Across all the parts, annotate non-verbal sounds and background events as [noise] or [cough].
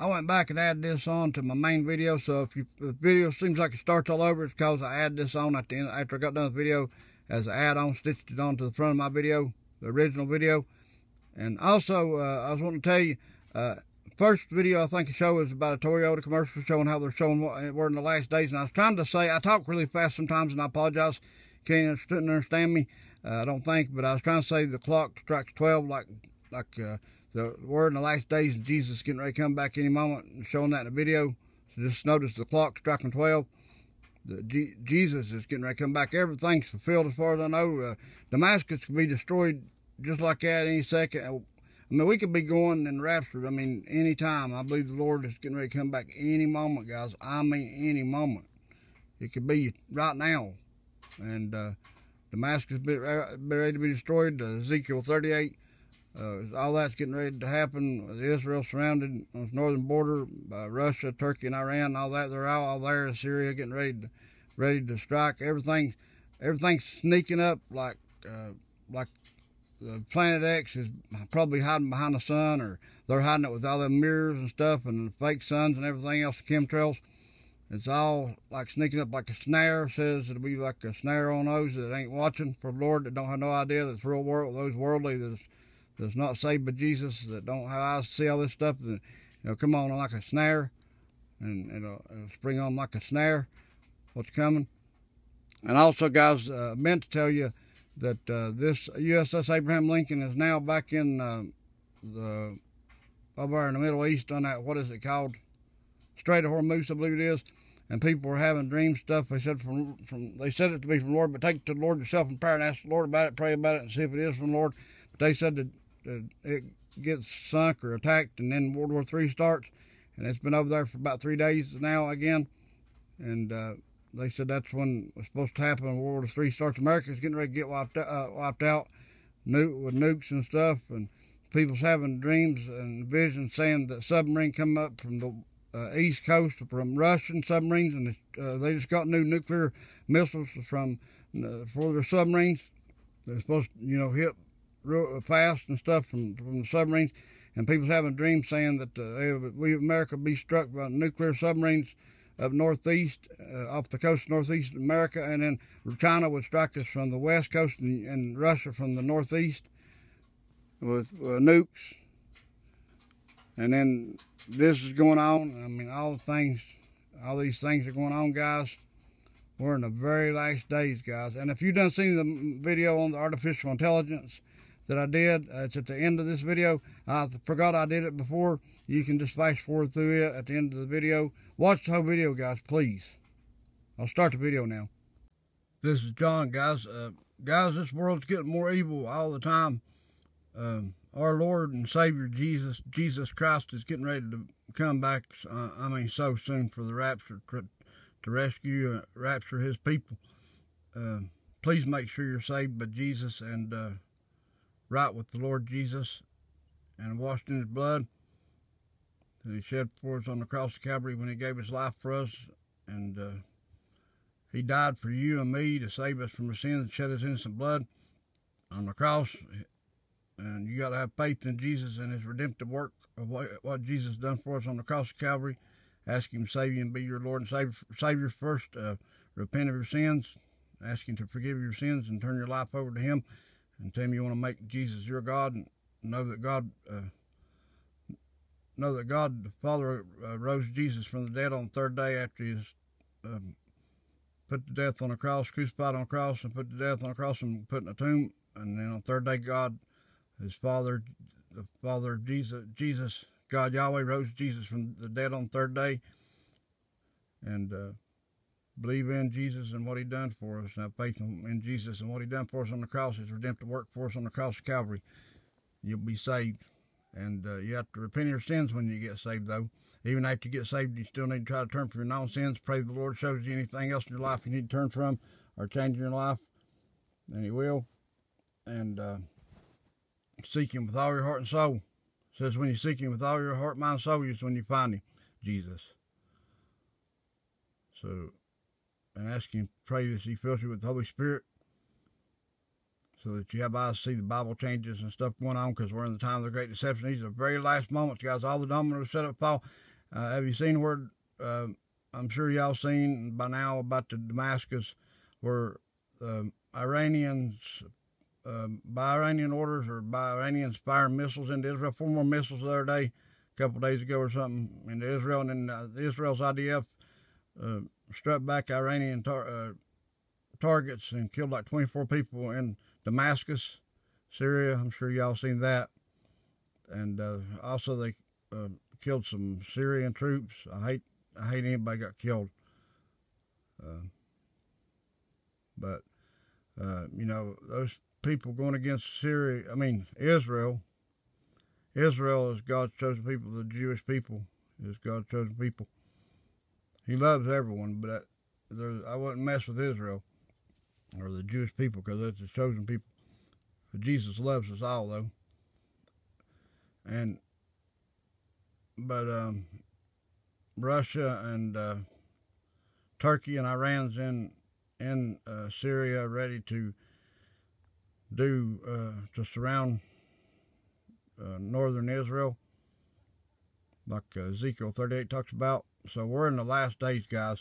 I went back and added this on to my main video. So if, you, if the video seems like it starts all over, it's because I added this on at the end after I got done with the video as an add-on, stitched it onto the front of my video, the original video. And also, uh, I was wanting to tell you, uh, first video I think I show was about a Toyota commercial showing how they're showing what we're in the last days. And I was trying to say, I talk really fast sometimes, and I apologize. Can't understand me. Uh, I don't think, but I was trying to say the clock strikes 12 like like uh, the word in the last days and Jesus getting ready to come back any moment and showing that in the video. So just notice the clock striking 12. The G Jesus is getting ready to come back. Everything's fulfilled as far as I know. Uh, Damascus could be destroyed just like that any second. I mean, we could be going in rapture. I mean, any time. I believe the Lord is getting ready to come back any moment, guys. I mean, any moment. It could be right now. And uh, Damascus be, be ready to be destroyed. Uh, Ezekiel 38 uh, all that's getting ready to happen. Israel surrounded on its northern border by Russia, Turkey, and Iran. All that they're all, all there. Syria getting ready to ready to strike. Everything, everything's sneaking up like uh, like the Planet X is probably hiding behind the sun, or they're hiding it with all the mirrors and stuff, and fake suns and everything else, the chemtrails. It's all like sneaking up like a snare. Says it'll be like a snare on those that ain't watching for the Lord that don't have no idea that's real world. Those worldly that's that's not saved by Jesus, that don't have eyes to see all this stuff, you know, come on like a snare, and it'll, it'll spring on like a snare. What's coming? And also, guys, uh, meant to tell you that uh, this USS Abraham Lincoln is now back in uh, the over in the Middle East on that what is it called? Strait of Hormuz, I believe it is. And people were having dream stuff. They said from from they said it to be from the Lord, but take it to the Lord yourself in prayer and ask the Lord about it, pray about it, and see if it is from the Lord. But they said that it gets sunk or attacked, and then World War III starts. And it's been over there for about three days now again. And uh, they said that's when it's supposed to happen. World War III starts. America's getting ready to get wiped, uh, wiped out nu with nukes and stuff. And people's having dreams and visions saying that submarine come up from the uh, east coast from Russian submarines, and uh, they just got new nuclear missiles from uh, for their submarines. They're supposed to, you know, hit real fast and stuff from, from the submarines. And people's having dreams saying that uh, we, America, be struck by nuclear submarines up northeast, uh, off the coast of northeast America, and then China would strike us from the west coast and, and Russia from the northeast with uh, nukes. And then this is going on. I mean, all the things, all these things are going on, guys. We're in the very last days, guys. And if you done seen the video on the artificial intelligence, that I did. Uh, it's at the end of this video. I forgot I did it before. You can just fast forward through it at the end of the video. Watch the whole video, guys, please. I'll start the video now. This is John, guys. Uh, guys, this world's getting more evil all the time. Um, our Lord and Savior Jesus, Jesus Christ, is getting ready to come back. Uh, I mean, so soon for the rapture to, rescue, uh, rapture His people. Uh, please make sure you're saved by Jesus and uh, right with the Lord Jesus and washed in his blood that he shed for us on the cross of Calvary when he gave his life for us. And uh, he died for you and me to save us from our sins and shed his innocent blood on the cross. And you got to have faith in Jesus and his redemptive work of what, what Jesus done for us on the cross of Calvary. Ask him to save you and be your Lord and Savior, Savior first. Uh, repent of your sins. Ask him to forgive your sins and turn your life over to him and tell him you want to make Jesus your God and know that God uh, know that God the Father uh, rose Jesus from the dead on the third day after he was um, put to death on a cross, crucified on a cross, and put to death on a cross and put in a tomb. And then on the third day, God, his Father, the Father Jesus, Jesus, God Yahweh rose Jesus from the dead on the third day. And uh, believe in Jesus and what he done for us, have faith in Jesus and what he done for us on the cross, his redemptive work for us on the cross of Calvary, you'll be saved. And uh, you have to repent of your sins when you get saved, though. Even after you get saved, you still need to try to turn from your non sins. Pray the Lord shows you anything else in your life you need to turn from or change in your life, and He will. And uh, seek Him with all your heart and soul. It says when you seek Him with all your heart, mind, soul, is when you find Him, Jesus. So and ask Him, pray that He fills you with the Holy Spirit so that you have eyes to see the Bible changes and stuff going on because we're in the time of the great deception. These are the very last moments, guys. All the dominoes set up fall. Uh, have you seen where? Uh, I'm sure y'all seen by now about the Damascus, where um, Iranians, um, by Iranian orders or by Iranians firing missiles into Israel. Four more missiles the other day, a couple days ago or something, into Israel, and then uh, Israel's IDF uh, struck back Iranian tar- uh, targets and killed like 24 people in Damascus, Syria. I'm sure y'all seen that. And uh, also they uh, killed some Syrian troops. I hate I hate anybody got killed. Uh, but uh, you know those people going against Syria. I mean Israel. Israel is God's chosen people. The Jewish people is God's chosen people. He loves everyone, but I, I wouldn't mess with Israel or the Jewish people because that's his chosen people. But Jesus loves us all, though. And but um, Russia and uh, Turkey and Iran's in in uh, Syria ready to do uh, to surround uh, northern Israel, like Ezekiel 38 talks about. So we're in the last days, guys.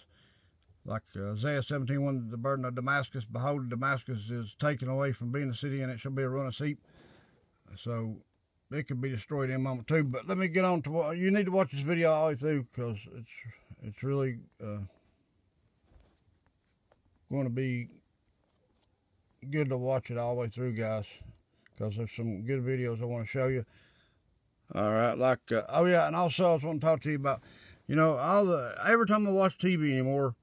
Like uh, Isaiah 17, when the burden of Damascus, behold, Damascus is taken away from being a city, and it shall be a ruinous heap. So it could be destroyed in a moment too. But let me get on to what you need to watch this video all the way through because it's it's really uh, going to be good to watch it all the way through, guys. Because there's some good videos I want to show you. All right, like uh, oh yeah, and also I was want to talk to you about, you know, all the every time I watch TV anymore,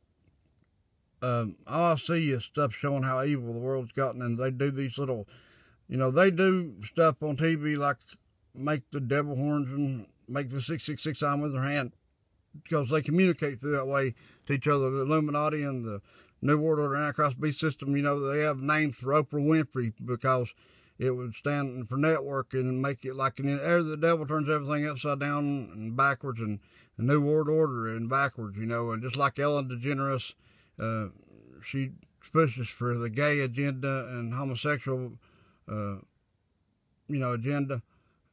um, all I see is stuff showing how evil the world's gotten, and they do these little, you know, they do stuff on TV like make the devil horns and make the 666 sign with their hand because they communicate through that way to each other. The Illuminati and the New World Order Antichrist Beast System, you know, they have names for Oprah Winfrey because it would stand for networking and make it like an the devil turns everything upside down and backwards and the New World Order and backwards, you know, and just like Ellen DeGeneres uh, she pushes for the gay agenda and homosexual, uh, you know, agenda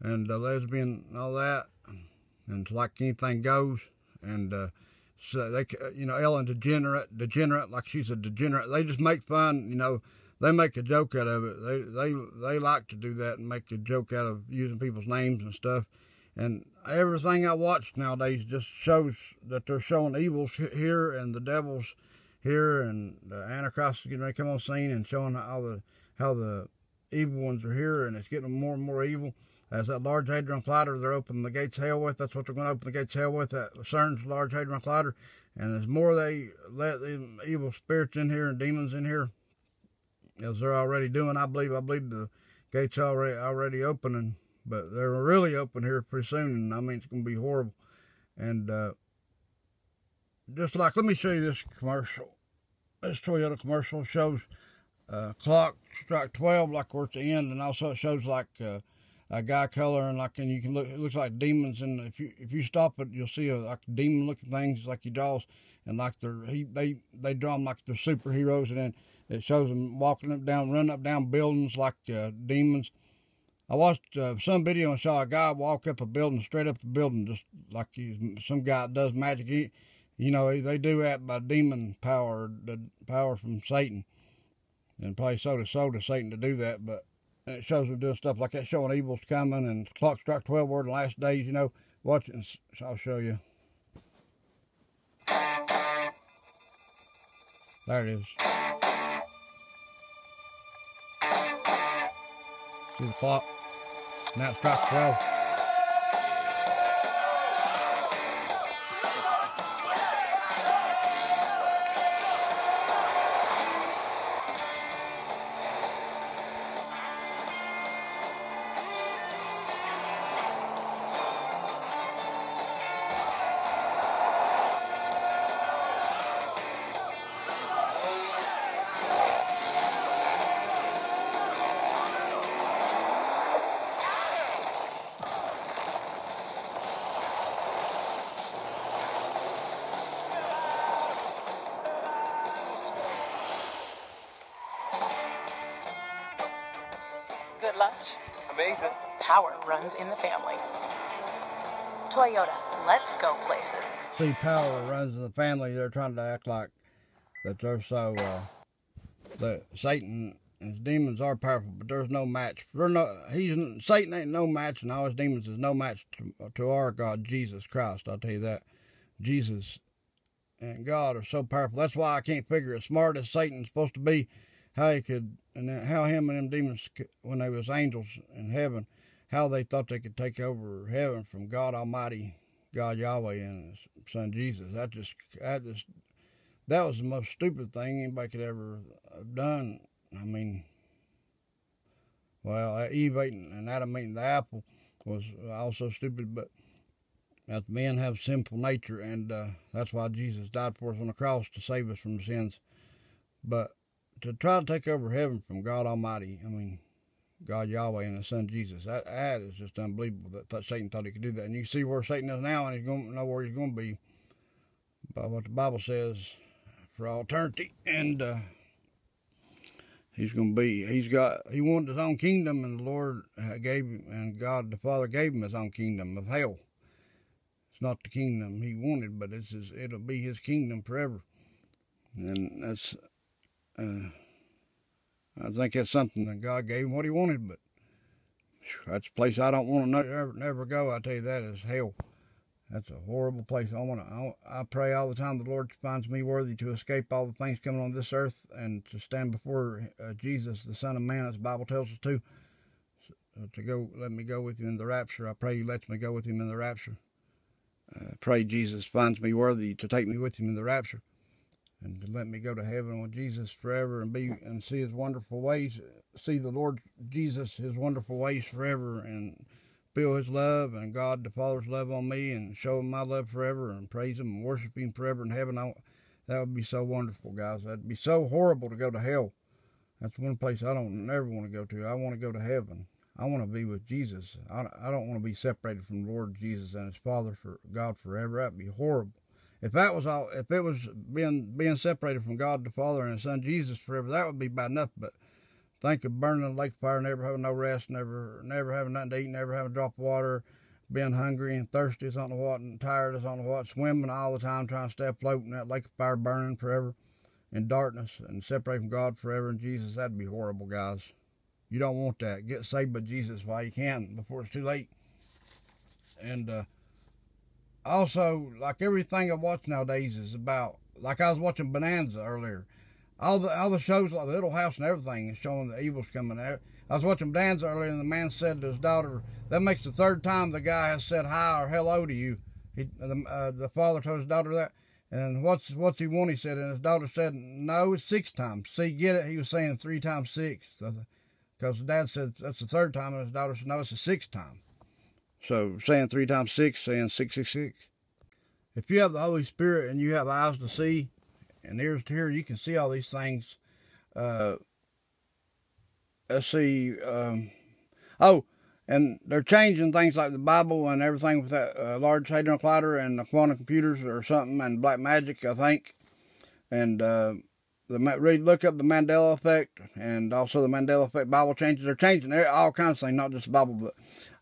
and uh, lesbian and all that. And it's like anything goes. And uh, so they, you know, Ellen degenerate, degenerate, like she's a degenerate. They just make fun, you know. They make a joke out of it. They they they like to do that and make a joke out of using people's names and stuff. And everything I watch nowadays just shows that they're showing evils here and the devil's here, and the Antichrist is getting ready to come on scene and showing how the how the evil ones are here, and it's getting more and more evil. As that Large Hadron Collider, they're opening the gates hell with. That's what they're going to open the gates hell with. That CERN's Large Hadron Collider, and as more they let the evil spirits in here and demons in here, as they're already doing, I believe. I believe the gates already already opening, but they're really open here pretty soon, and I mean it's going to be horrible. And uh, just like, let me show you this commercial. This Toyota commercial shows uh, clock strike 12 like we're at the end, and also it shows like uh, a guy coloring like, and you can look, it looks like demons. And if you if you stop it, you'll see a, like demon looking things like your jaws, and like they're he they they draw them like they're superheroes, and then it shows them walking up down, running up down buildings like uh, demons. I watched uh, some video and saw a guy walk up a building, straight up the building, just like some guy does magic. He, you know, they do that by demon power, the power from Satan. And probably sold his soul to Satan to do that, but it shows them doing stuff like that, showing evil's coming and clock struck 12 word last days, you know. Watch it, I'll show you. There it is. See the clock? Now it's go places. See, power runs in the family. They're trying to act like that they're so, uh, that Satan and his demons are powerful, but there's no match. There's no, he's, Satan ain't no match, and all his demons is no match to, to our God, Jesus Christ. I'll tell you that. Jesus and God are so powerful. That's why I can't figure as smart as Satan's supposed to be, how he could, and how him and them demons, when they was angels in heaven, how they thought they could take over heaven from God Almighty, God Yahweh, and His Son Jesus. That just, that just, that was the most stupid thing anybody could ever have done. I mean, well, Eve eating and Adam eating the apple was also stupid, but that men have sinful nature, and uh, that's why Jesus died for us on the cross to save us from sins. But to try to take over heaven from God Almighty, I mean, God Yahweh and His Son Jesus. That, that is just unbelievable that, that Satan thought he could do that. And you see where Satan is now, and he's going to know where he's going to be by what the Bible says for all eternity. And uh, he's going to be, he's got, he wanted his own kingdom, and the Lord gave him, and God the Father gave him his own kingdom of hell. It's not the kingdom he wanted, but it's his, it'll be his kingdom forever. And that's, uh, I think that's something that God gave him what he wanted, but that's a place I don't want to never, never go. I tell you that is hell. That's a horrible place. I want to. I, pray all the time the Lord finds me worthy to escape all the things coming on this earth and to stand before uh, Jesus, the Son of Man, as the Bible tells us to. Uh, to go, let me go with you in the rapture. I pray He lets me go with Him in the rapture. Uh, pray Jesus finds me worthy to take me with Him in the rapture and to let me go to heaven with Jesus forever and be and see his wonderful ways, see the Lord Jesus, his wonderful ways forever and feel his love and God the Father's love on me and show him my love forever and praise him and worship him forever in heaven. I, that would be so wonderful, guys. That'd be so horrible to go to hell. That's one place I don't never want to go to. I want to go to heaven. I want to be with Jesus. I, I don't want to be separated from the Lord Jesus and his Father for God forever. That'd be horrible if that was all, if it was being being separated from God the Father and His Son Jesus forever, that would be bad enough. But think of burning in the lake fire, never having no rest, never never having nothing to eat, never having a drop of water, being hungry and thirsty as I don't what, and tired as I don't what, swimming all the time, trying to stay afloat in that lake of fire, burning forever in darkness and separate from God forever and Jesus. That'd be horrible, guys. You don't want that. Get saved by Jesus while you can before it's too late. And uh, also, like everything I watch nowadays is about, like I was watching Bonanza earlier. All the all the shows like Little House and everything is showing the evil's coming out. I was watching Bonanza earlier, and the man said to his daughter, "That makes the third time the guy has said hi or hello to you." He, the, uh, the father told his daughter that, and what's what's he want? He said, and his daughter said, "No, it's six times." See, get it? He was saying three times six, because the dad said that's the third time, and his daughter said, "No, it's the sixth time." So saying three times six, saying six six six. If you have the Holy Spirit and you have eyes to see and ears to hear, you can see all these things. Uh, let's see. Um, oh, and they're changing things like the Bible and everything with that uh, Large Hadron Collider and the quantum computers or something and black magic, I think. And uh, the read look up the Mandela effect and also the Mandela effect Bible changes. They're changing all kinds of things, not just the Bible, but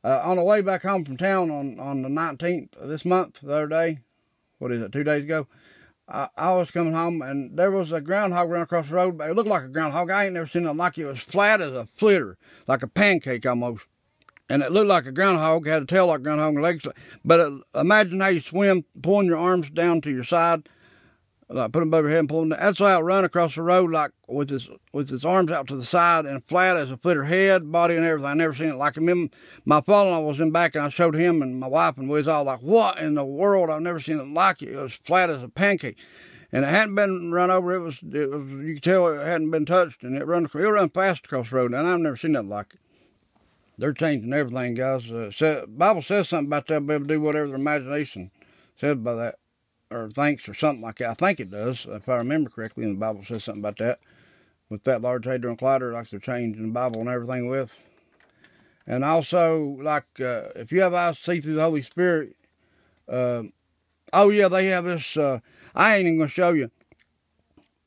uh, on the way back home from town on, on the 19th of this month, the other day, what is it, two days ago, I, I was coming home and there was a groundhog running across the road. It looked like a groundhog. I ain't never seen it like it. It was flat as a flitter, like a pancake almost. And it looked like a groundhog, had a tail like a groundhog and legs. But it, imagine how you swim, pulling your arms down to your side like put him above your head and pull him. That's how it run across the road, like with his with his arms out to the side and flat as a flitter head, body, and everything. I never seen it like him. My father-in-law was in back, and I showed him and my wife, and we was all like, "What in the world? I've never seen it like it. It was flat as a pancake." And it hadn't been run over. It was, it was. You could tell it hadn't been touched, and it run. It run fast across the road, and I've never seen nothing like it. They're changing everything, guys. Uh, Bible says something about they'll be able to do whatever their imagination says by that or thinks or something like that. I think it does, if I remember correctly, and the Bible says something about that. With that large hadron collider, like they're changing the Bible and everything with. And also, like, uh, if you have eyes to see through the Holy Spirit, uh, oh yeah, they have this, uh, I ain't even to show you,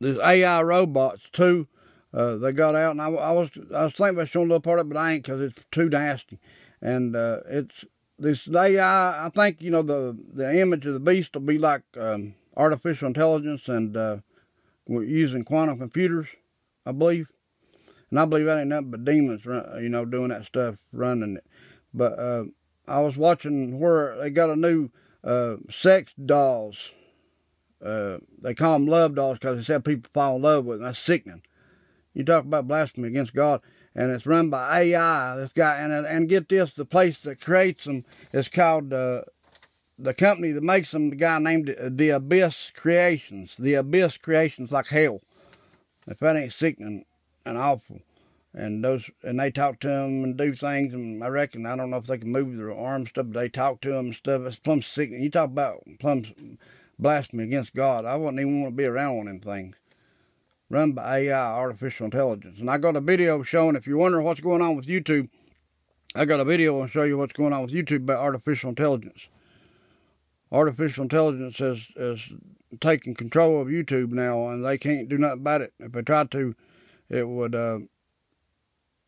There's AI robots too. Uh, they got out, and I, I, was I was thinking about showing a little part of it, but I ain't because it's too nasty. And uh, it's this day, I I think you know the the image of the beast will be like um, artificial intelligence and uh, we're using quantum computers, I believe. And I believe that ain't nothing but demons, you know, doing that stuff, running it. But uh, I was watching where they got a new uh, sex dolls. Uh, they call them love dolls because they said people fall in love with them. That's sickening. You talk about blasphemy against God, and it's run by AI. This guy, and and get this, the place that creates them is called uh, the company that makes them. The guy named the Abyss Creations. The Abyss Creations, like hell. If that ain't sickening and awful and those and they talk to them and do things and I reckon I don't know if they can move their arms stuff but they talk to them and stuff it's plumb sick you talk about plumb blasphemy against God I wouldn't even want to be around one of them things run by AI artificial intelligence. And I got a video showing if you're wondering what's going on with YouTube I got a video to show you what's going on with YouTube about artificial intelligence. Artificial intelligence has has taken control of YouTube now and they can't do nothing about it. If they try to it would uh,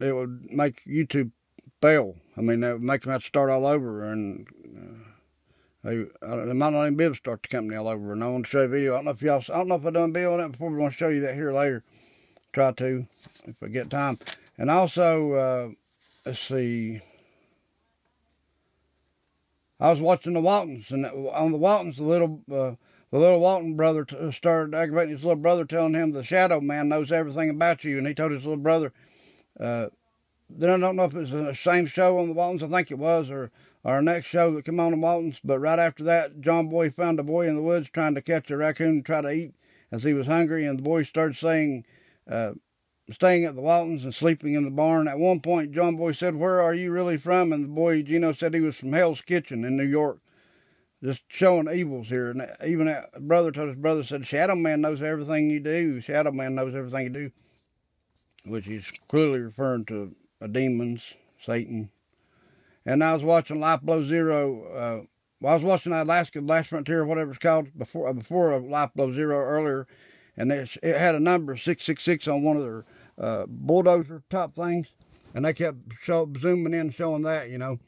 it would make YouTube fail. I mean, that would make them have to start all over, and uh, might not even be able to start the company all over. And I want to show you a video. I don't know if y'all, I don't know if I done video on that before, but I want to show you that here later. Try to, if I get time. And also, uh, let's see. I was watching the Waltons, and on the Waltons, the little uh, the little Walton brother started aggravating his little brother, telling him the Shadow Man knows everything about you, and he told his little brother uh, then I don't know if it was the same show on the Waltons. I think it was, or our next show that come on the Waltons. But right after that, John Boy found a boy in the woods trying to catch a raccoon to try to eat as he was hungry, and the boy started saying, uh, staying at the Waltons and sleeping in the barn. At one point, John Boy said, "Where are you really from?" And the boy Gino said he was from Hell's Kitchen in New York. Just showing evils here, and even brother told his brother said, "Shadow Man knows everything you do. Shadow Man knows everything you do." which he's clearly referring to a demons, Satan. And I was watching Life Below Zero. Uh, well, I was watching Alaska Last Frontier, whatever it's called, before before Life Below Zero earlier, and it, it had a number six six six on one of their uh, bulldozer top things, and they kept show, zooming in, showing that, you know,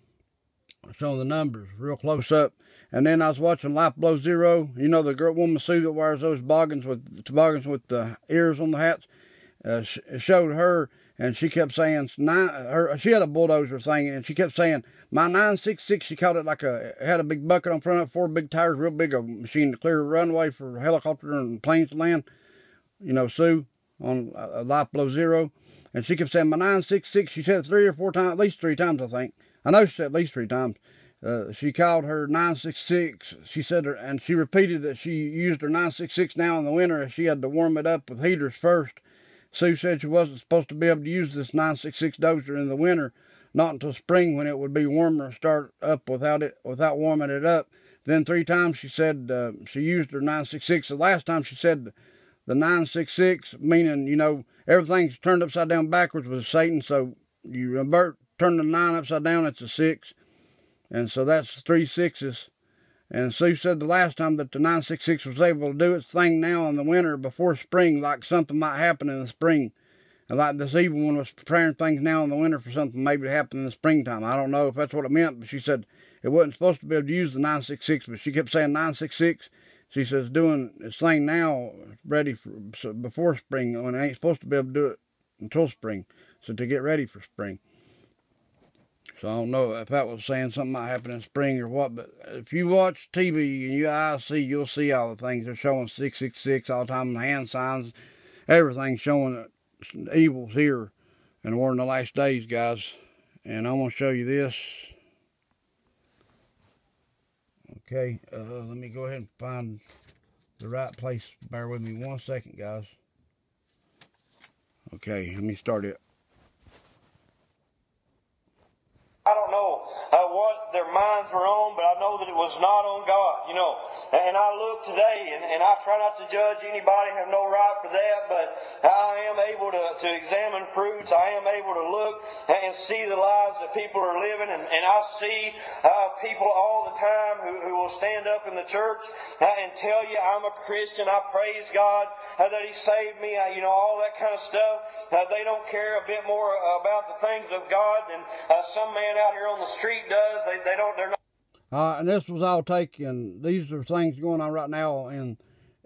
showing the numbers real close up. And then I was watching Life Below Zero. You know the girl woman Sue that wears those boggins with toboggans with the ears on the hats uh, showed her, and she kept saying nine. Her she had a bulldozer thing, and she kept saying my nine six six. She called it like a had a big bucket on front of it, four big tires, real big a machine to clear a runway for helicopter and planes to land. You know, Sue on a life below zero, and she kept saying my nine six six. She said it three or four times, at least three times, I think. I know she said at least three times. Uh, she called her 966. She said, her, and she repeated that she used her 966 now in the winter. She had to warm it up with heaters first Sue said she wasn't supposed to be able to use this 966 dozer in the winter, not until spring when it would be warmer and start up without it without warming it up. Then three times she said uh, she used her 966. The last time she said the 966, meaning you know everything's turned upside down backwards with Satan. So you invert, turn the nine upside down, it's a six, and so that's three sixes. And Sue said the last time that the 966 was able to do its thing now in the winter before spring, like something might happen in the spring. And like this evil one was preparing things now in the winter for something maybe to happen in the springtime. I don't know if that's what it meant, but she said it wasn't supposed to be able to use the 966, but she kept saying 966. She says doing its thing now, ready for before spring, when it ain't supposed to be able to do it until spring. So to get ready for spring. So I don't know if that was saying something might happen in spring or what, but if you watch TV and you I see, you'll see all the things they're showing 666 all the time, hand signs, everything showing that evil's here and we're in the last days, guys. And I'm going to show you this. Okay, uh, let me go ahead and find the right place. Bear with me one second, guys. Okay, let me start it. I know uh, their minds were on, but I know that it was not on God, you know. And I look today, and, and I try not to judge anybody, have no right for that, but I am able to, to examine fruits. I am able to look and see the lives that people are living, and, and I see uh, people all the time who, who will stand up in the church uh, and tell you, I'm a Christian, I praise God uh, that He saved me, uh, you know, all that kind of stuff. Uh, they don't care a bit more about the things of God than some man out here on the street does. They, they don't. They're not. Uh, and this was all taken. These are things going on right now in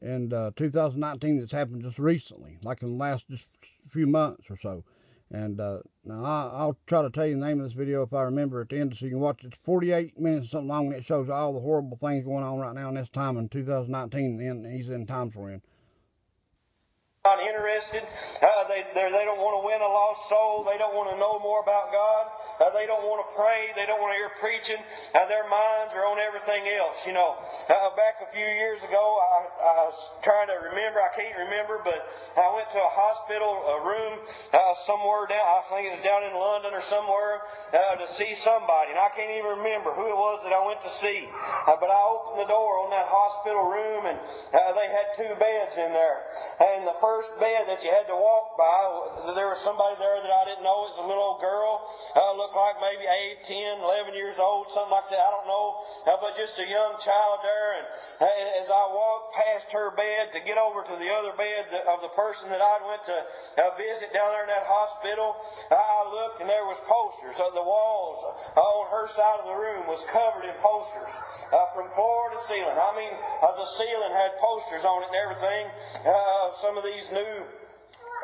in uh, 2019 that's happened just recently, like in the last just few months or so. And uh, now I, will try to tell you the name of this video if I remember at the end, so you can watch it. It's 48 minutes something long, and it shows all the horrible things going on right now in this time in 2019, and he's in times we're in not interested. Uh, they they don't want to win a lost soul. They don't want to know more about God. Uh, they don't want to pray. They don't want to hear preaching. Uh, their minds are on everything else. You know, uh, back a few years ago, I, I, was trying to remember. I can't remember, but I went to a hospital a room uh, somewhere down. I think it was down in London or somewhere uh, to see somebody, and I can't even remember who it was that I went to see. but I opened the door on that hospital room, and they had two beds in there, and the first first bed that you had to walk by, there was somebody there that I didn't know. It was a little old girl. Uh, looked like maybe 8, 10, 11 years old, something like that. I don't know. Uh, but just a young child there. And uh, as I walked past her bed to get over to the other bed of the person that I went to uh, visit down there in that hospital, I looked and there was posters. Uh, the walls on her side of the room was covered in posters uh, from floor to ceiling. I mean, uh, the ceiling had posters on it and everything. Uh, some of these these new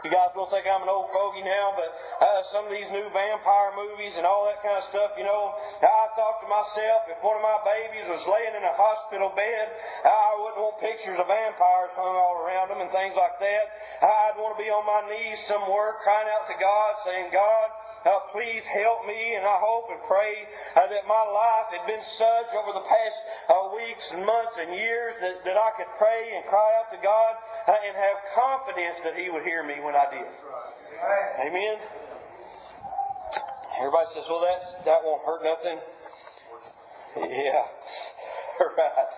you guys will think I'm an old fogey now, but uh, some of these new vampire movies and all that kind of stuff, you know, I thought to myself, if one of my babies was laying in a hospital bed, I wouldn't want pictures of vampires hung all around them and things like that. I'd want to be on my knees somewhere crying out to God, saying, God, uh, please help me, and I hope and pray uh, that my life had been such over the past uh, weeks and months and years that, that I could pray and cry out to God uh, and have confidence that He would hear me when I did. Amen. Everybody says, well, that, that won't hurt nothing. Yeah, [laughs] right.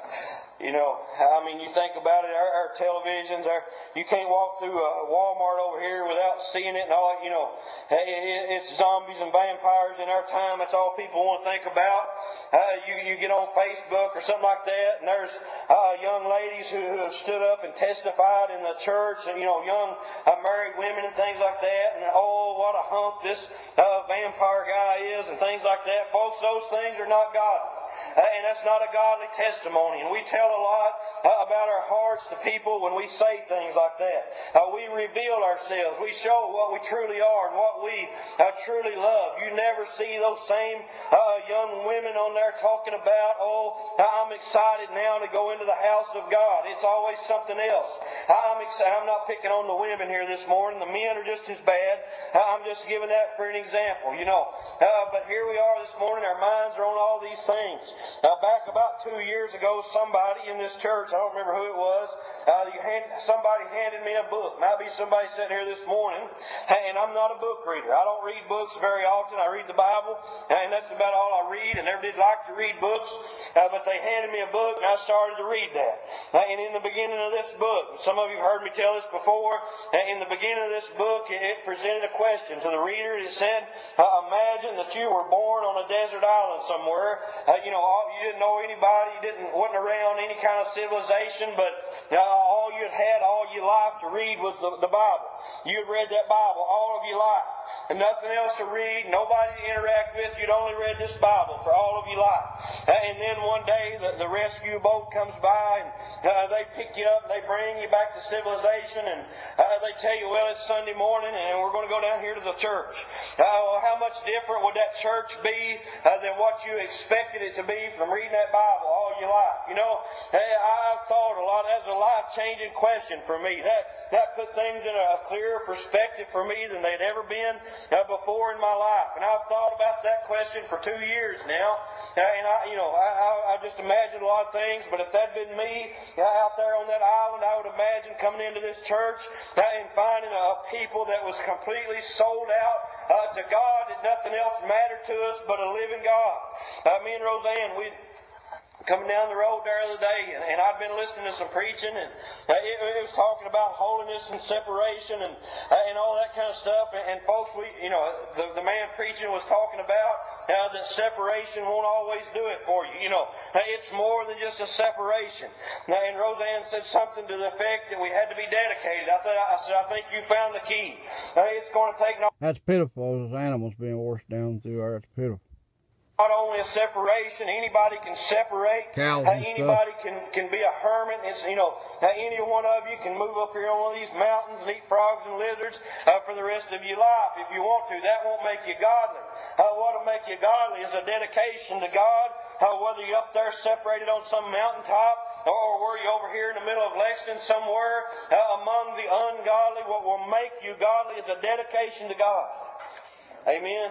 You know, I mean, you think about it, our, our televisions, our, you can't walk through a Walmart over here without seeing it and all that, you know, it's zombies and vampires in our time. That's all people want to think about. Uh, you, you get on Facebook or something like that and there's, uh, young ladies who, who have stood up and testified in the church and, you know, young uh, married women and things like that and, oh, what a hump this, uh, vampire guy is and things like that. Folks, those things are not godly. Uh, and that's not a godly testimony. And we tell a lot uh, about our hearts to people when we say things like that. Uh, we reveal ourselves. We show what we truly are and what we uh, truly love. You never see those same uh, young women on there talking about, oh, I'm excited now to go into the house of God. It's always something else. I'm. I'm not picking on the women here this morning. The men are just as bad. I'm just giving that for an example, you know. Uh, but here we are this morning. Our minds are on all these things. Uh, back about two years ago, somebody in this church, I don't remember who it was, uh, hand, somebody handed me a book. Might be somebody sitting here this morning, and I'm not a book reader. I don't read books very often. I read the Bible, and that's about all I read. I never did like to read books, uh, but they handed me a book, and I started to read that. Uh, and in the beginning of this book, some of you have heard me tell this before, uh, in the beginning of this book, it presented a question to the reader. It said, uh, imagine that you were born on a desert island somewhere, you know, all, you didn't know anybody, you didn't wasn't around any kind of civilization, but uh, all you had had all your life to read was the, the Bible. You had read that Bible all of your life and nothing else to read, nobody to interact with. You'd only read this Bible for all of your life. And then one day the, the rescue boat comes by and uh, they pick you up and they bring you back to civilization and uh, they tell you, well, it's Sunday morning and we're going to go down here to the church. Uh, well, how much different would that church be uh, than what you expected it to be from reading that Bible all your life? You know, I've thought a lot. That's a life-changing question for me. That that put things in a clearer perspective for me than they'd ever been uh, before in my life. And I've thought about that question for two years now. And I, you know, I, I, I just imagined a lot of things, but if that'd been me out there on that island, I would imagine coming into this church and finding a people that was completely sold out uh, to God, that nothing else mattered to us but a living God. Uh, me and Roseanne, we coming down the road the other day, and, and I'd been listening to some preaching, and uh, it, it was talking about holiness and separation and uh, and all that kind of stuff. And, and folks, we you know the, the man preaching was talking about uh, that separation won't always do it for you. You know, uh, it's more than just a separation. Now, and Roseanne said something to the effect that we had to be dedicated. I, th- I said, I think you found the key. Uh, it's going to take no. That's pitiful. Those animals being washed down through our. It's pitiful not only a separation. Anybody can separate. Cows Uh, and stuff. anybody can can be a hermit. It's you know uh, any one of you can move up here on one of these mountains and eat frogs and lizards uh, for the rest of your life if you want to. That won't make you godly. Uh, what'll make you godly is a dedication to God. Uh, whether you're up there separated on some mountaintop or, or were you over here in the middle of Lexington somewhere uh, among the ungodly, what will make you godly is a dedication to God. Amen.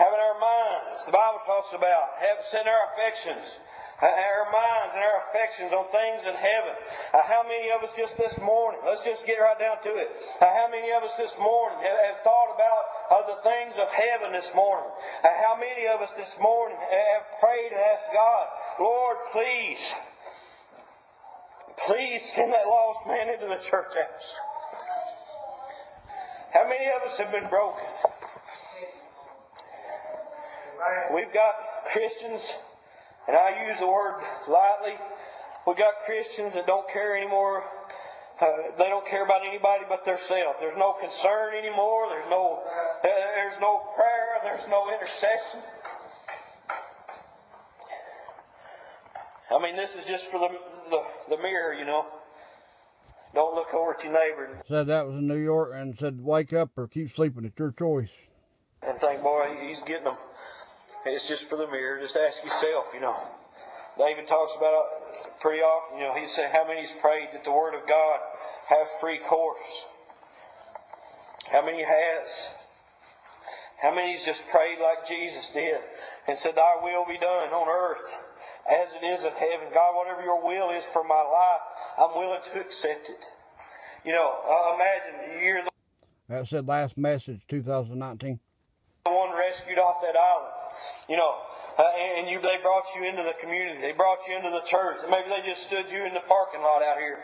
Having our minds, the Bible talks about, have set our affections, uh, our minds and our affections on things in heaven. Uh, how many of us just this morning, let's just get right down to it. Uh, how many of us this morning have, thought about uh, the things of heaven this morning? How many of us this morning have prayed and asked God, Lord, please, please send that lost man into the church house? How many of us have been broken? We've got Christians, and I use the word lightly. We've got Christians that don't care anymore. Uh, they don't care about anybody but themselves. There's no concern anymore. There's no, uh, there's no prayer. There's no intercession. I mean, this is just for the, the, the mirror, you know. Don't look over at your neighbor Said that was in New York and said, wake up or keep sleeping. It's your choice. and think, boy, he's getting them. It's just for the mirror. Just ask yourself, you know. David talks about it pretty often. You know, he said how many's prayed that the word of God have free course. How many has? How many's just prayed like Jesus did and said, Thy will be done on earth as it is in heaven. God, whatever your will is for my life, I'm willing to accept it. You know, uh, imagine you're the That said last message, 2019. the one rescued off that island. You know, uh, and you they brought you into the community. They brought you into the church. Maybe they just stood you in the parking lot out here.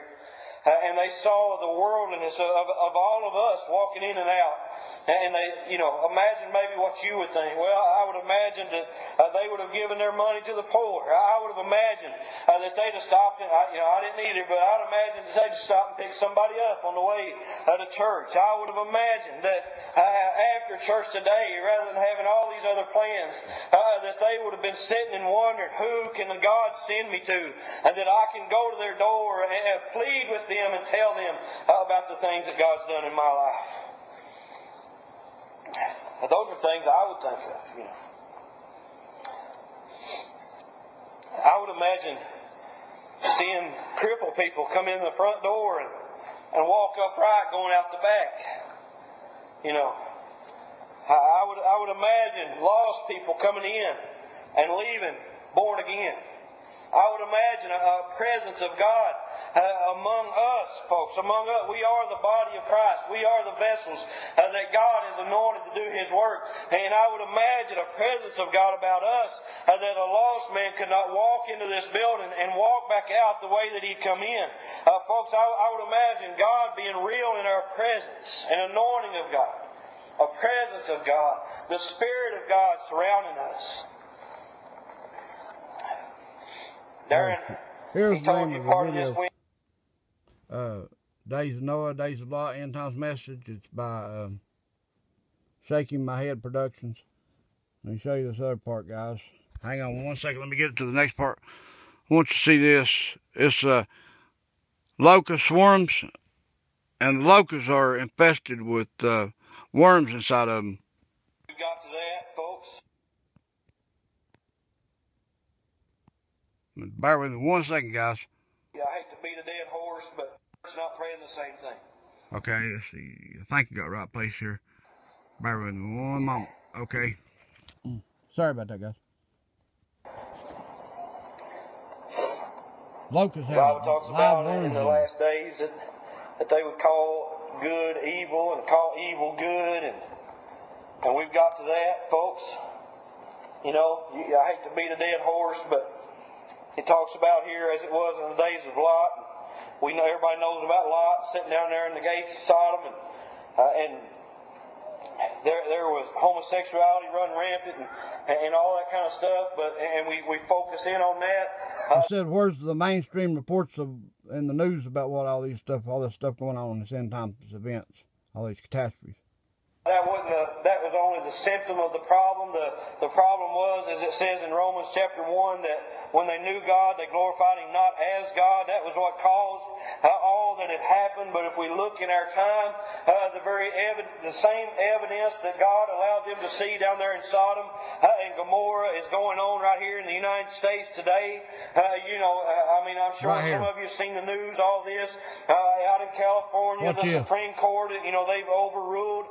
Uh, and they saw the worldliness of, of all of us walking in and out. And they, you know, imagine maybe what you would think. Well, I would imagine that uh, they would have given their money to the poor. I would have imagined uh, that they'd have stopped. And, I, you know, I didn't either, but I'd imagine that they'd stop and pick somebody up on the way uh, to church. I would have imagined that uh, after church today, rather than having all these other plans, uh, that they would have been sitting and wondering, who can God send me to? And that I can go to their door and, plead with them and tell them about the things that God's done in my life. Now, those are things I would think of, you know. I would imagine seeing crippled people come in the front door and, and walk upright going out the back. You know, I, I would I would imagine lost people coming in and leaving born again. I would imagine a, a presence of God uh, among us, folks. Among us, we are the body of Christ. We are the vessels uh, that God has anointed to do His work. And I would imagine a presence of God about us uh, that a lost man could not walk into this building and walk back out the way that he'd come in. Uh, folks, I, I would imagine God being real in our presence, an anointing of God, a presence of God, the Spirit of God surrounding us. Darren, Here's he the name of the part of this video. uh, Days of Noah, Days of Lot, End Times Message. It's by um, Shaking My Head Productions. Let me show you this other part, guys. Hang on one second. Let me get to the next part. I want you to see this. It's uh, locust swarms, and the locusts are infested with uh, worms inside of them. We got to that, folks. Bear with me one second, guys. Yeah, I hate to beat a dead horse, but it's not praying the same thing. Okay, let's see. I think you got right place here. Bear with me one moment. Okay. Sorry about that, guys. Locusts The have Bible talks live about in the last days that, that they would call good evil and call evil good, and and we've got to that, folks. You know, I hate to beat a dead horse, but it talks about here as it was in the days of Lot. We know everybody knows about Lot sitting down there in the gates of Sodom, and uh, and there there was homosexuality run rampant and, and all that kind of stuff. But and we, we focus in on that. Uh, I said, where's the mainstream reports of in the news about what all these stuff, all this stuff going on in this end times events, all these catastrophes? That wasn't the, that was only the symptom of the problem. The, the problem was, as it says in Romans chapter 1, that when they knew God, they glorified Him not as God. That was what caused uh, all that had happened. But if we look in our time, uh, the very evid- the same evidence that God allowed them to see down there in Sodom uh, and Gomorrah is going on right here in the United States today. Uh, you know, uh, I mean, I'm sure Right some of you have seen the news, all this, uh, out in California, Watch the this. Supreme Court, you know, they've overruled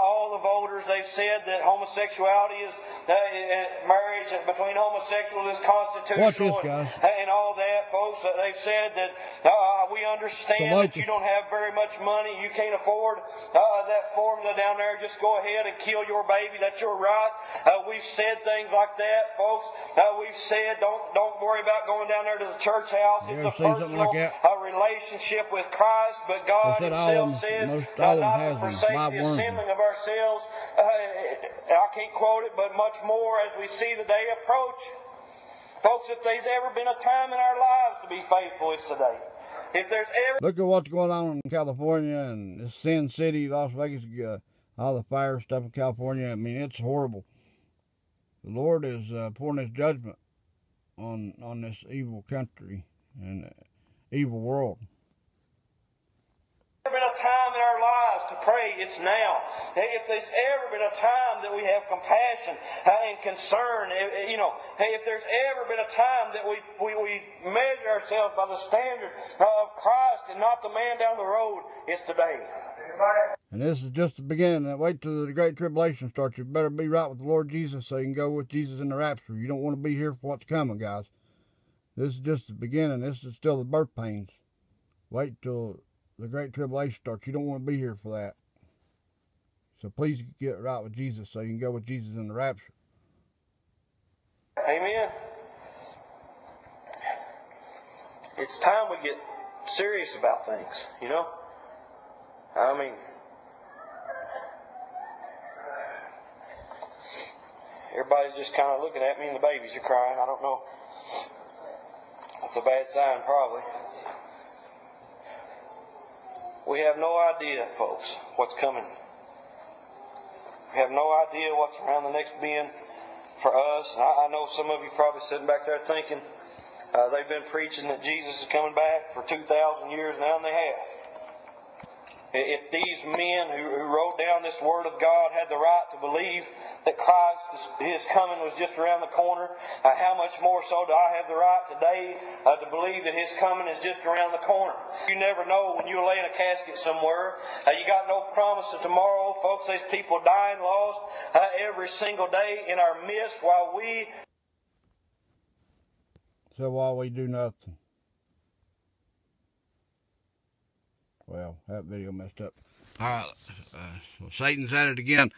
all the voters. They've said that homosexuality is, uh, uh, marriage between homosexuals is constitutional. Watch this, guys. And, and all that, folks. Uh, they've said that uh, we understand that you don't have very much money. You can't afford uh, that formula down there. Just go ahead and kill your baby. That's your right. Uh, we've said things like that, folks. Uh, we've said don't don't worry about going down there to the church house. You It's a personal like uh, relationship with Christ, but God They said all Himself says uh, all of them not to forsake the assembling of ourselves. Uh, I can't quote it, but much more as we see the day approach. Folks, if there's ever been a time in our lives to be faithful, it's today. If there's ever Look at what's going on in California and Sin City, Las Vegas, uh, all the fire stuff in California. I mean, it's horrible. The Lord is uh, pouring His judgment on on this evil country and uh, evil world. Ever been a time in our lives to pray, it's now. If there's ever been a time that we have compassion uh, and concern, eh, eh, you know, hey, if there's ever been a time that we, we, we measure ourselves by the standard of Christ and not the man down the road, it's today. And this is just the beginning. Wait till the great tribulation starts. You better be right with the Lord Jesus so you can go with Jesus in the rapture. You don't want to be here for what's coming, guys. This is just the beginning. This is still the birth pains. Wait till the great tribulation starts. You don't want to be here for that. So please get right with Jesus so you can go with Jesus in the rapture. Amen. It's time we get serious about things, you know? I mean, everybody's just kind of looking at me and the babies are crying. I don't know. That's a bad sign, probably. We have no idea, folks, what's coming. We have no idea what's around the next bend for us. I, I know some of you probably sitting back there thinking uh, they've been preaching that Jesus is coming back for 2,000 years now, and they have. If these men who, wrote down this Word of God had the right to believe that Christ, His coming was just around the corner, uh, how much more so do I have the right today uh, to believe that His coming is just around the corner? You never know when you lay in a casket somewhere. Uh, you got no promise of tomorrow. Folks, there's people dying lost uh, every single day in our midst while we So while we do nothing. Well, that video messed up. All right, uh, well, Satan's at it again.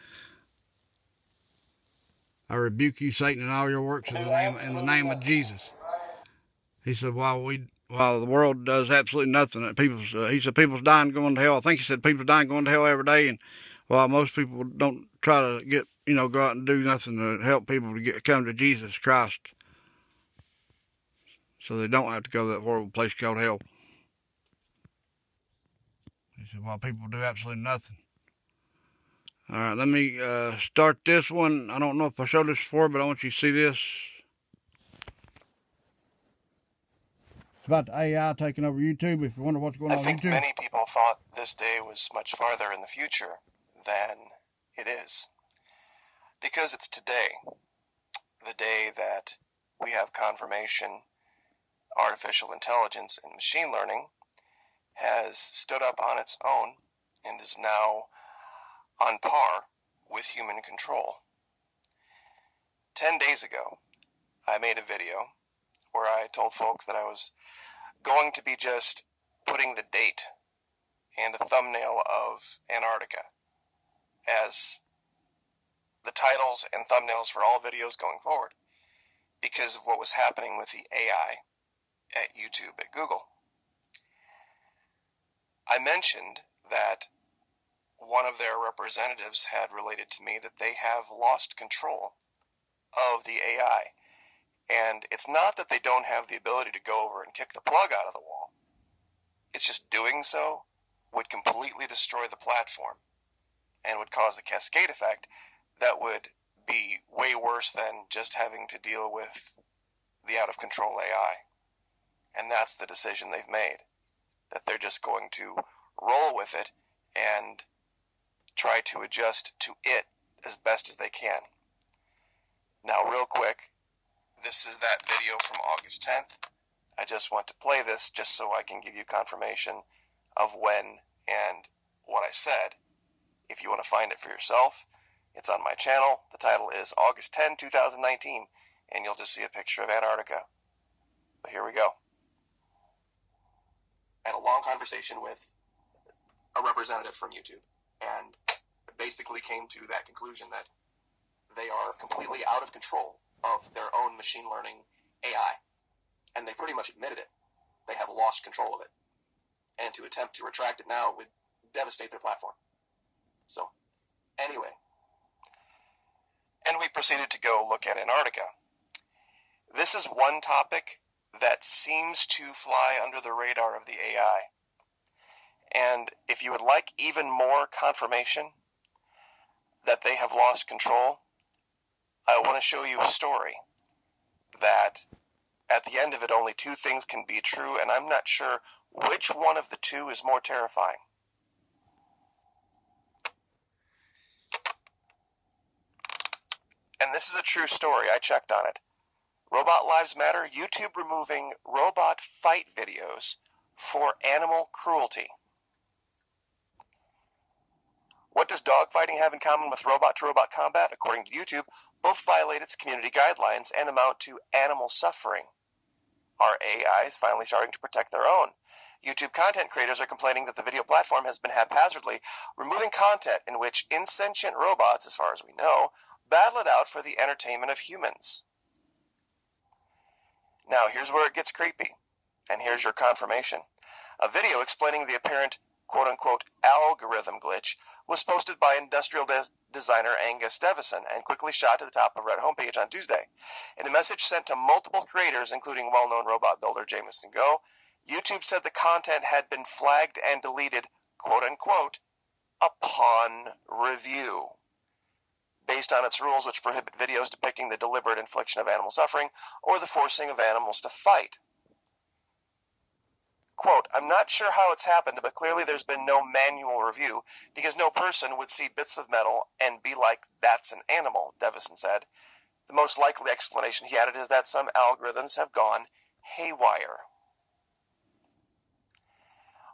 I rebuke you, Satan, and all your works in the name in the name of Jesus. He said, while we while the world does absolutely nothing, people's uh, he said people's dying going to hell. I think he said people's dying going to hell every day, and while most people don't try to get you know go out and do nothing to help people to get come to Jesus Christ, so they don't have to go to that horrible place called hell. He said, while people do absolutely nothing. All right, let me uh, start this one. I don't know if I showed this before, but I want you to see this. It's about the AI taking over YouTube. If you wonder what's going I on on think YouTube, many people thought this day was much farther in the future than it is. Because it's today, the day that we have confirmation artificial intelligence and machine learning has stood up on its own and is now on par with human control. Ten days ago, I made a video where I told folks that I was going to be just putting the date and a thumbnail of Antarctica as the titles and thumbnails for all videos going forward because of what was happening with the AI at YouTube at Google. I mentioned that one of their representatives had related to me that they have lost control of the AI. And it's not that they don't have the ability to go over and kick the plug out of the wall. It's just doing so would completely destroy the platform. and would cause a cascade effect that would be way worse than just having to deal with the out of control AI. And that's the decision they've made. That they're just going to roll with it and try to adjust to it as best as they can. Now, real quick, this is that video from August 10th. I just want to play this just so I can give you confirmation of when and what I said. If you want to find it for yourself, it's on my channel. The title is August 10, 2019, and you'll just see a picture of Antarctica. But here we go. Had a long conversation with a representative from YouTube, and basically came to that conclusion that they are completely out of control of their own machine learning AI. And they pretty much admitted it. They have lost control of it. And to attempt to retract it now would devastate their platform. So, anyway. And we proceeded to go look at Antarctica. This is one topic that seems to fly under the radar of the AI. And if you would like even more confirmation that they have lost control, I want to show you a story that at the end of it only two things can be true, and I'm not sure which one of the two is more terrifying. And this is a true story. I checked on it. Robot Lives Matter, YouTube removing robot fight videos for animal cruelty. What does dogfighting have in common with robot to robot combat? According to YouTube, both violate its community guidelines and amount to animal suffering. Are AIs finally starting to protect their own? YouTube content creators are complaining that the video platform has been haphazardly removing content in which insentient robots, as far as we know, battle it out for the entertainment of humans. Now, here's where it gets creepy, and here's your confirmation. A video explaining the apparent quote unquote algorithm glitch was posted by industrial des- designer Angus Deveson and quickly shot to the top of Reddit homepage on Tuesday. In a message sent to multiple creators, including well known robot builder Jamison Go, YouTube said the content had been flagged and deleted, quote unquote, upon review. Based on its rules, which prohibit videos depicting the deliberate infliction of animal suffering or the forcing of animals to fight. Quote, I'm not sure how it's happened, but clearly there's been no manual review because no person would see bits of metal and be like, that's an animal, Deveson said. The most likely explanation, he added, is that some algorithms have gone haywire.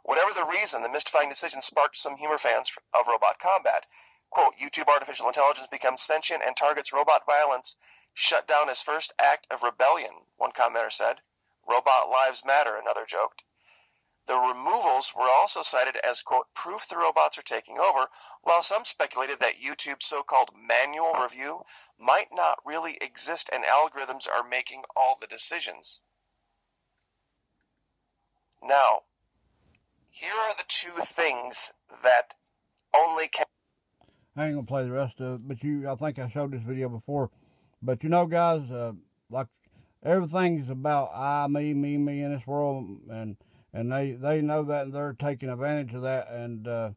Whatever the reason, the mystifying decision sparked some humor fans of robot combat. Quote, YouTube artificial intelligence becomes sentient and targets robot violence, shut down his first act of rebellion, one commenter said. Robot lives matter, another joked. The removals were also cited as, quote, proof the robots are taking over, while some speculated that YouTube's so called manual review might not really exist and algorithms are making all the decisions. Now, here are the two things that only can. I ain't gonna play the rest of it, but you, I think I showed this video before. But you know, guys, uh, like everything's about I, me, me, me in this world, and and they they know that and they're taking advantage of that and uh,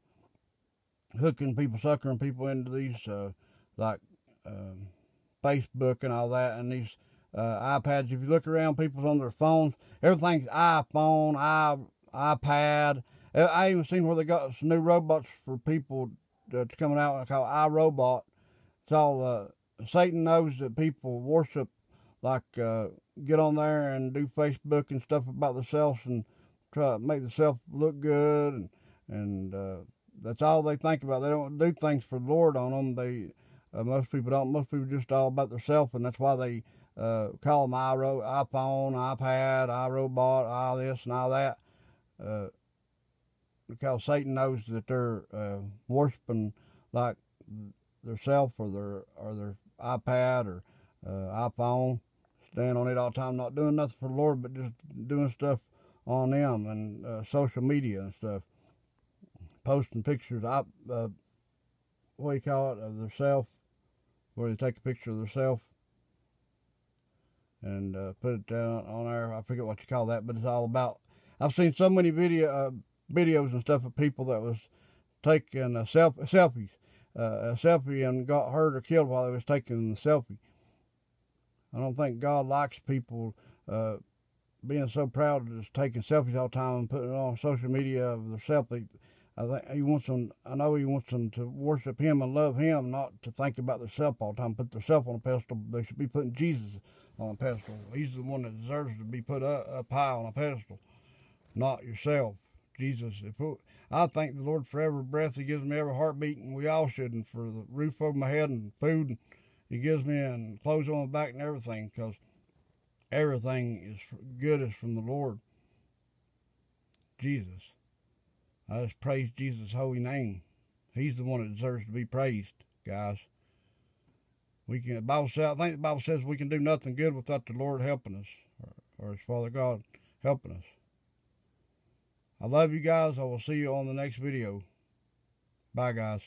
hooking people, suckering people into these uh, like um, Facebook and all that, and these uh, iPads. If you look around, people's on their phones. Everything's iPhone, i iPad. I even seen where they got some new robots for people that's coming out called iRobot. It's all uh, Satan knows that people worship, like uh, get on there and do Facebook and stuff about themselves and try to make themselves look good and and uh, that's all they think about. They don't do things for the Lord on them. They uh, most people don't. Most people just all about themselves, and that's why they uh, call them iPhone, iPad, iRobot, all this and all that. Uh, because Satan knows that they're uh, worshiping like their self or their or their iPad or uh, iPhone, staying on it all the time, not doing nothing for the Lord, but just doing stuff on them and uh, social media and stuff, posting pictures. I, uh, what do you call it, of themselves, where they take a picture of themselves and uh, put it down on there. I forget what you call that, but it's all about. I've seen so many video uh, videos and stuff of people that was taking uh, self selfies. uh, a selfie and got hurt or killed while they was taking the selfie. I don't think God likes people uh, being so proud of just taking selfies all the time and putting it on social media of their selfie. I think he wants them. I know he wants them to worship him and love him, not to think about themselves all the time. Put themselves on a pedestal. They should be putting Jesus on a pedestal. He's the one that deserves to be put up, up high on a pedestal, not yourself. Jesus. If I thank the Lord for every breath He gives me, every heartbeat, and we all should, and for the roof over my head and food He gives me, and clothes on my back and everything, because everything is good is from the Lord. Jesus. I just praise Jesus' holy name. He's the one that deserves to be praised, guys. We can. The Bible says. I think the Bible says we can do nothing good without the Lord helping us, or, or His Father God helping us. I love you guys. I will see you on the next video. Bye, guys.